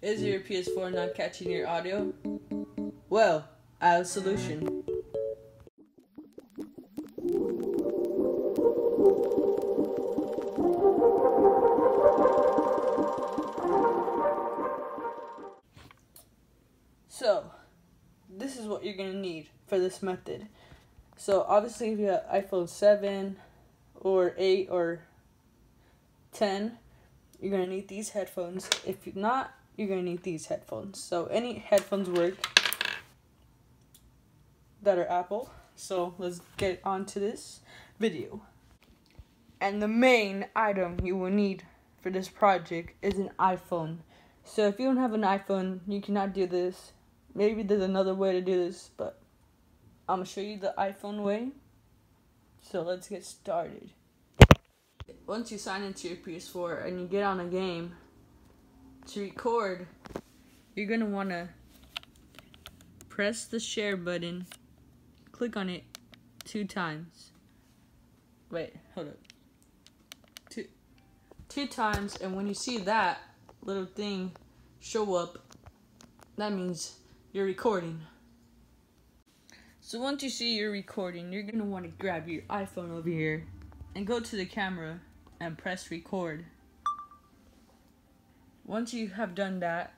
Is your PS4 not catching your audio? Well, I have a solution. So, this is what you're gonna need for this method. So, obviously, if you have iPhone 7 or 8 or 10, you're gonna need these headphones. If you're not, you're gonna need these headphones. So, any headphones work that are Apple. So, let's get on to this video. And the main item you will need for this project is an iPhone. So, if you don't have an iPhone, you cannot do this maybe there's another way to do this, but I'm gonna show you the iPhone way. So let's get started. Once you sign into your PS4 and you get on a game, to record, you're gonna wanna press the share button, click on it two times. Wait, hold up. Two, two times, and when you see that little thing show up, that means you're recording. So once you see you're recording, you're gonna want to grab your iPhone over here and go to the camera and press record. Once you have done that,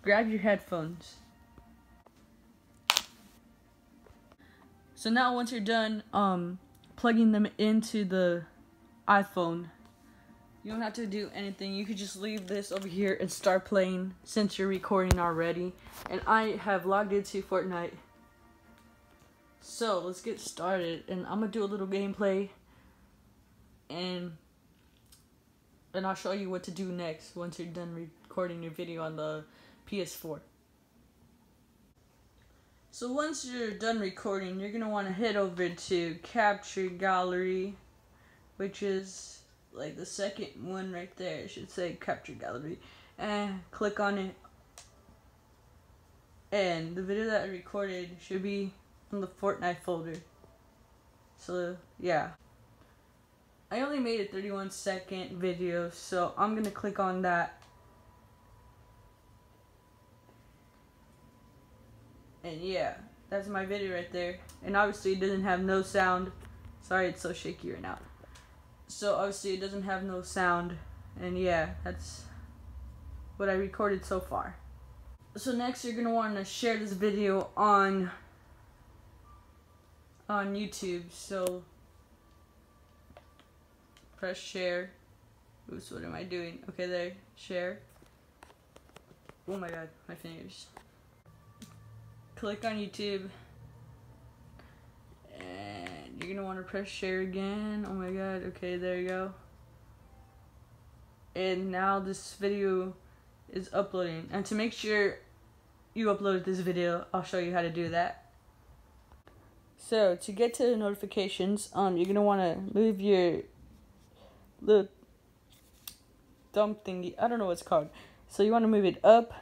grab your headphones. So now once you're done um, plugging them into the iPhone, you don't have to do anything. You could just leave this over here and start playing since you're recording already. And I have logged into Fortnite. So, let's get started. And I'm to do a little gameplay. And, and I'll show you what to do next once you're done recording your video on the PS4. So once you're done recording, you're going to want to head over to Capture Gallery, which is like the second one right there. I should say capture gallery. And click on it. And the video that I recorded should be in the Fortnite folder. So yeah I only made a 31 second video so I'm gonna click on that. And yeah that's my video right there. And obviously it doesn't have no sound. Sorry it's so shaky right now. So obviously it doesn't have no sound. And yeah that's what I recorded so far. So next you're gonna want to share this video on on YouTube. So press share oops what am I doing okay there share oh my god my fingers click on YouTube And you're gonna want to press share again. Oh my god. Okay, there you go. And now this video is uploading. And to make sure you upload this video, I'll show you how to do that. So to get to the notifications, um, you're gonna want to move your the thumb thingy. I don't know what it's called. So you want to move it up,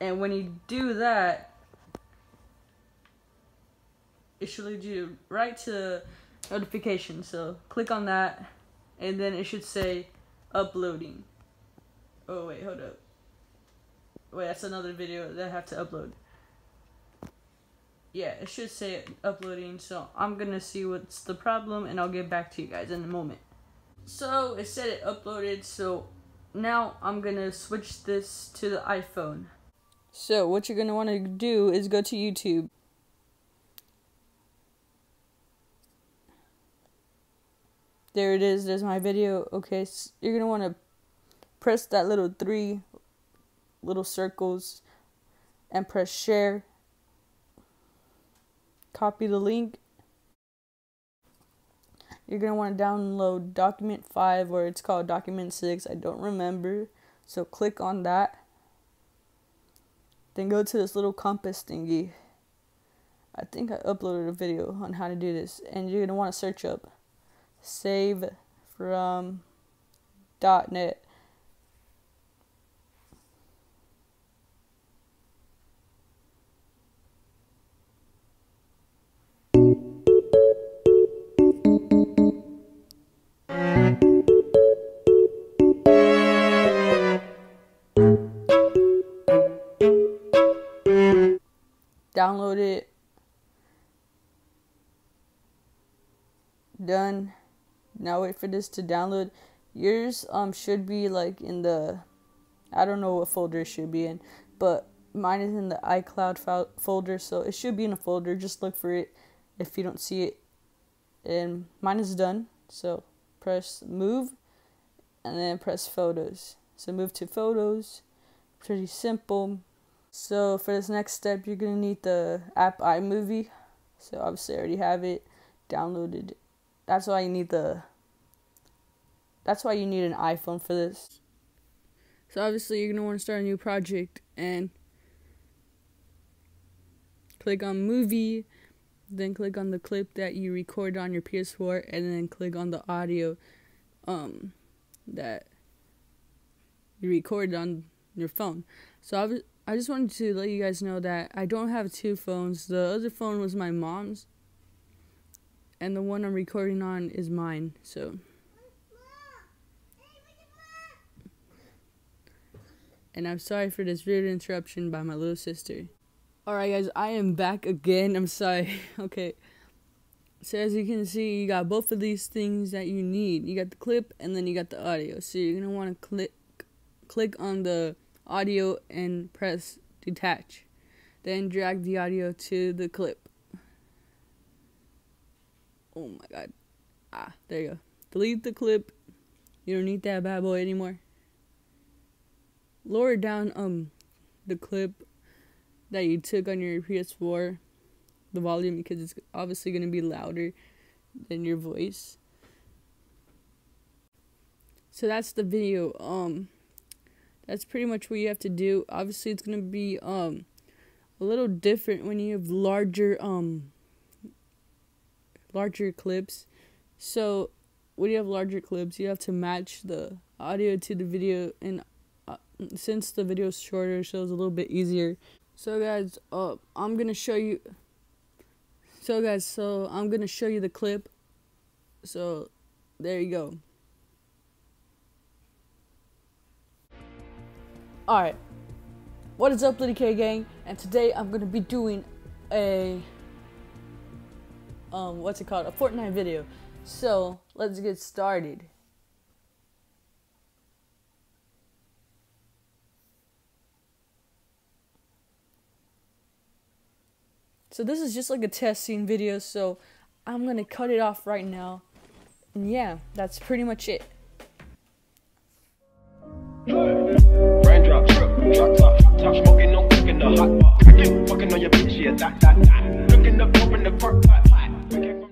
and when you do that, it should lead you right to notification. So click on that, and then it should say uploading. Oh wait, hold up. Wait, that's another video that I have to upload. Yeah, it should say uploading, so I'm gonna see what's the problem and I'll get back to you guys in a moment. So, it said it uploaded, so now I'm gonna switch this to the iPhone. So, what you're gonna wanna do is go to YouTube. there it is there's my video okay so you're gonna want to press that little three little circles and press share copy the link you're going to want to download document 5 or it's called document 6 i don't remember. So click on that. Then go to this little compass thingy. I think i uploaded a video on how to do this and you're going to want to search up save from .NET. download it. Done. Now wait for this to download. Yours um should be like in the I don't know what folder it should be in, but mine is in the iCloud fo- folder, so it should be in a folder. Just look for it if you don't see it. And mine is done, so press move and then press photos. So move to photos. Pretty simple. So for this next step, you're gonna need the app iMovie. So obviously I already have it downloaded. That's why you need the. That's why you need an iPhone for this. So obviously you're gonna want to start a new project and click on movie, then click on the clip that you record on your PS4, and then click on the audio um, that you recorded on your phone. So was, I just wanted to let you guys know that I don't have two phones. The other phone was my mom's, and the one I'm recording on is mine. So. And I'm sorry for this rude interruption by my little sister. Alright, guys, I am back again. I'm sorry. okay. So, as you can see, you got both of these things that you need. You got the clip and then you got the audio. So, you're going to want to click click on the audio and press detach. Then drag the audio to the clip. Oh my god. Ah, there you go. Delete the clip. You don't need that bad boy anymore. Lower down um the clip that you took on your PS4, the volume, because it's obviously going to be louder than your voice. So that's the video. Um, that's pretty much what you have to do. Obviously, it's going to be um a little different when you have larger um larger clips. So when you have larger clips, you have to match the audio to the video, and uh, since the video is shorter, so it's a little bit easier so guys, uh, I'm gonna show you. So guys, so I'm gonna show you the clip. So, there you go. Alright. What is up, Liddy K Gang? And today I'm gonna be doing a um what's it called? A Fortnite video. So let's get started. So this is just like a testing video, so I'm gonna cut it off right now. And yeah, that's pretty much it. Trucker, truck, smoking, no cooking the hot pot. Fucking on your bitch, yeah, that, that, that. Looking up, open the park, pot, pot.